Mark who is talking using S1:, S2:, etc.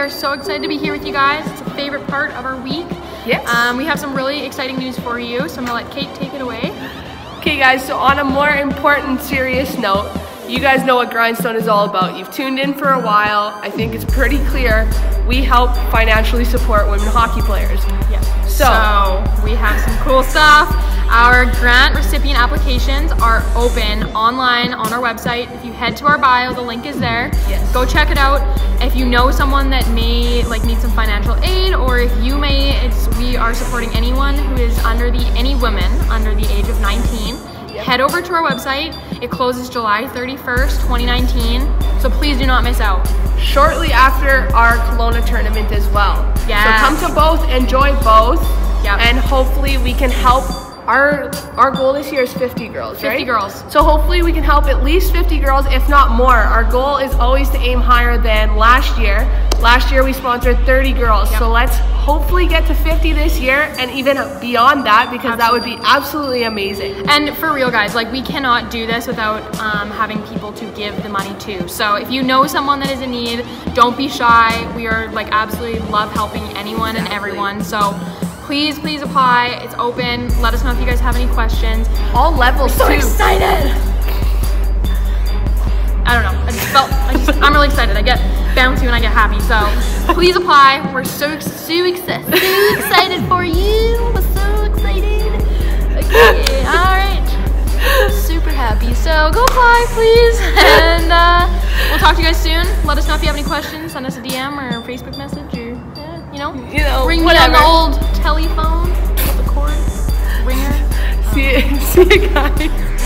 S1: Happy Monday. We are so excited to be here with you guys. It's a favorite part of our week.
S2: Yes.
S1: Um, we have some really exciting news for you, so I'm gonna let Kate take it away.
S2: Okay guys, so on a more important serious note, you guys know what Grindstone is all about. You've tuned in for a while. I think it's pretty clear. We help financially support women hockey players.
S1: Yes.
S2: So-
S1: So, we have some cool stuff. Our grant recipient applications are open online on our website. If you head to our bio, the link is there.
S2: Yes.
S1: Go check it out. If you know someone that may like need some financial aid, or if you may, it's we are supporting anyone who is under the any woman under the age of 19. Head over to our website. It closes July 31st, 2019. So please do not miss out.
S2: Shortly after our Kelowna tournament as well.
S1: Yes.
S2: So come to both, enjoy both,
S1: Yep.
S2: and hopefully we can help. Our our goal this year is 50 girls,
S1: 50
S2: right?
S1: girls.
S2: So hopefully we can help at least 50 girls, if not more. Our goal is always to aim higher than last year. Last year we sponsored 30 girls,
S1: Yep.
S2: so let's hopefully get to 50 this year and even beyond that because that would be absolutely amazing.
S1: And for real, guys, like we cannot do this without um, having people to give the money to. So if you know someone that is in need, don't be shy. We are like absolutely love helping anyone and everyone. So please, please apply. It's open. Let us know if you guys have any questions.
S2: All levels
S1: So
S2: too.
S1: excited! I don't know. I just felt. I just, I'm really excited. I get bouncy when I get happy. So please apply. We're so so excited. So excited for you. We're so excited. Okay. All right. Super happy. So go apply, please, and uh, we'll talk to you guys soon. Let us know if you have any questions. Send us a DM or a Facebook message, or yeah, you know,
S2: You know,
S1: ring
S2: whatever.
S1: me on the old telephone with the cord ringer.
S2: See, see you guys.